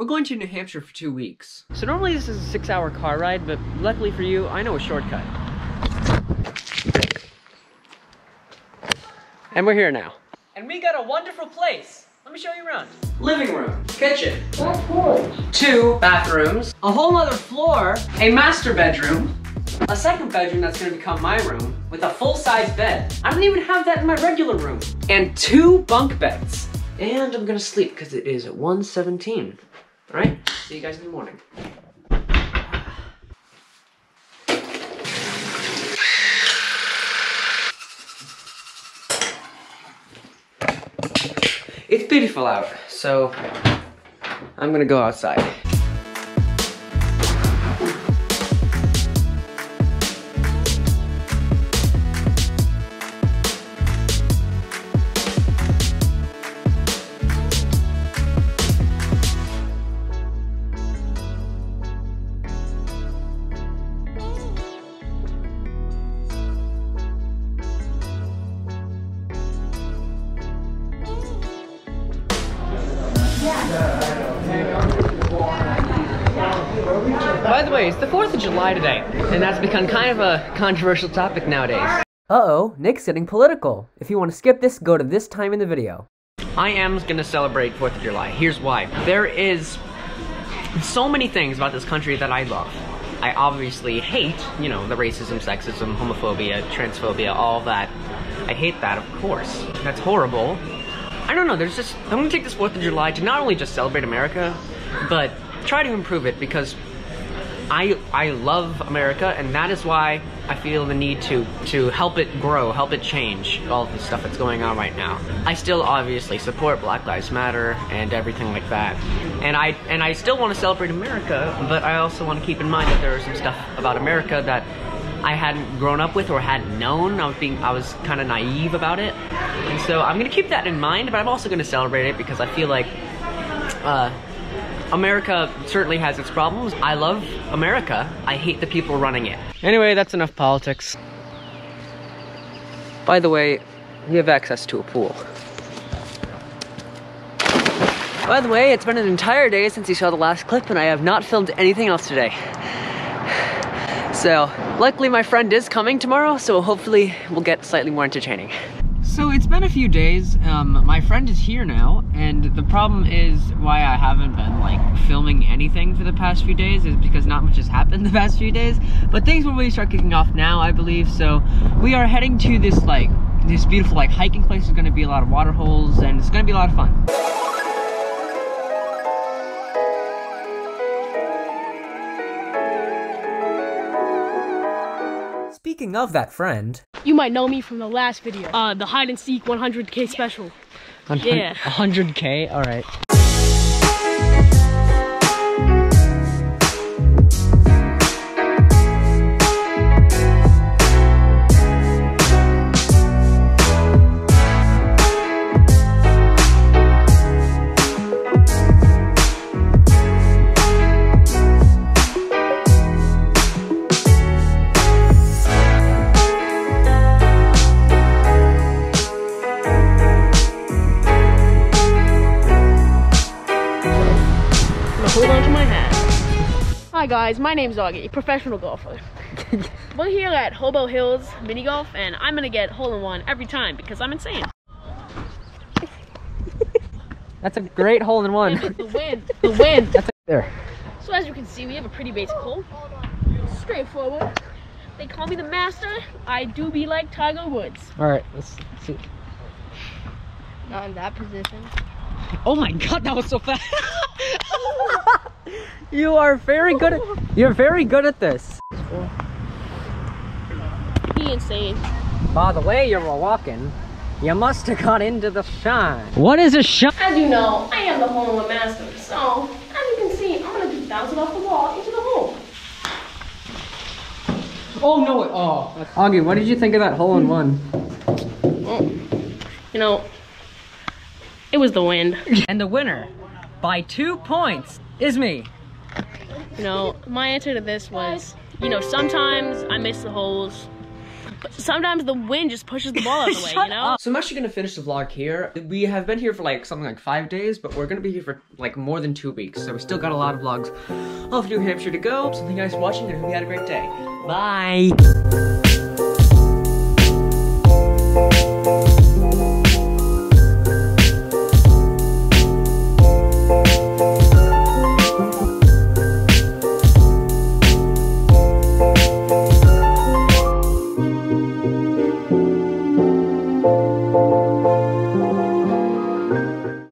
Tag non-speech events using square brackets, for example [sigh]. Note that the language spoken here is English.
We're going to New Hampshire for two weeks. So normally this is a six hour car ride, but luckily for you, I know a shortcut. And we're here now. And we got a wonderful place. Let me show you around. Living room, kitchen, two bathrooms, a whole other floor, a master bedroom, a second bedroom that's gonna become my room with a full-size bed. I don't even have that in my regular room. And two bunk beds. And I'm gonna sleep because it is 1.17. All right, see you guys in the morning. It's beautiful out, so I'm gonna go outside. By the way, it's the 4th of July today, and that's become kind of a controversial topic nowadays. Uh-oh, Nick's getting political. If you want to skip this, go to this time in the video. I am gonna celebrate 4th of July. Here's why. There is so many things about this country that I love. I obviously hate, you know, the racism, sexism, homophobia, transphobia, all that. I hate that, of course. That's horrible. I don't know, there's just, I'm gonna take this 4th of July to not only just celebrate America, but try to improve it because I I love America, and that is why I feel the need to to help it grow, help it change, all of the stuff that's going on right now. I still obviously support Black Lives Matter and everything like that, and I and I still want to celebrate America, but I also want to keep in mind that there is some stuff about America that I hadn't grown up with or hadn't known. I was being I was kind of naive about it, and so I'm gonna keep that in mind. But I'm also gonna celebrate it because I feel like. Uh, America certainly has its problems. I love America. I hate the people running it. Anyway, that's enough politics. By the way, we have access to a pool. By the way, it's been an entire day since you saw the last clip and I have not filmed anything else today. So, luckily my friend is coming tomorrow, so hopefully we'll get slightly more entertaining. So it's been a few days. Um, my friend is here now, and the problem is why I haven't been like filming anything for the past few days is because not much has happened [laughs] the past few days. But things will really start kicking off now, I believe. So we are heading to this like this beautiful like hiking place. There's going to be a lot of water holes, and it's going to be a lot of fun. Speaking of that friend, You might know me from the last video, uh, the hide and seek 100k special. Yeah. 100k. All hold on to my hat. Hi guys, my name's Augie, professional golfer. [laughs] We're here at Hobo Hills Mini Golf, and I'm gonna get hole in one every time because I'm insane. That's a great hole in one. [laughs] The wind, the wind. That's there. So as you can see, we have a pretty basic hole. Straightforward. They call me the master. I do be like Tiger Woods. All right. Let's see. Not in that position. Oh my god, that was so fast. [laughs] you are very good at you're very good at this. He insane. By the way you were walking, you must have got into the shine. What is a shine? As you know, I am the hole in one master. So as you can see, I'm gonna just bounce it off the wall into the hole. Oh no! it- Oh, Augie, what did you think of that hole in one? You know, it was the wind. And the winner, by two points, is me. You know, my answer to this was, you know, sometimes I miss the holes. But sometimes the wind just pushes the ball out of the [laughs] way, you know? So I'm actually gonna finish the vlog here. We have been here for like something like five days, but we're gonna be here for like more than two weeks. So we still got a lot of vlogs of New Hampshire to go. So thank you guys for watching and I hope you had a great day. Bye!